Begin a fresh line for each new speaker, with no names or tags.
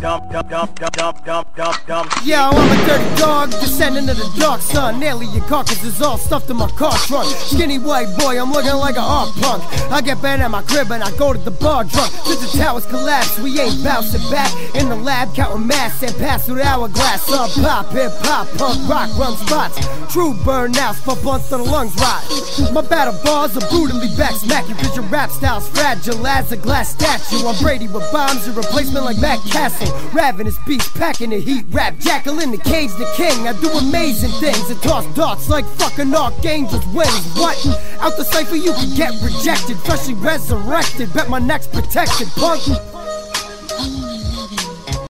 dump, dump, dump, dump, dump, dump, dump, dump.
Yo, I'm a dirty dog, descending of the dark sun. Alien carcass is all stuffed in my car trunk. Skinny white boy, I'm looking like a art punk. I get bent at my crib and I go to the bar drunk. Since the towers collapse, we ain't bouncing back. In the lab, counting mass and pass through the hourglass. Sub pop, hip hop, punk rock, run spots. True burnouts, for blunts till the lungs rot. My battle bars are brutally back smack cause your rap style's fragile as a glass statue. I'm Brady with bombs, your replacement like Matt Cassel. Ravenous beast, packing the heat, rap jackal in the cage, the king. I do amazing things and toss darts like fucking archangel's wings. What? Out the cipher, you can get rejected, freshly resurrected. Bet my neck's protected, punk.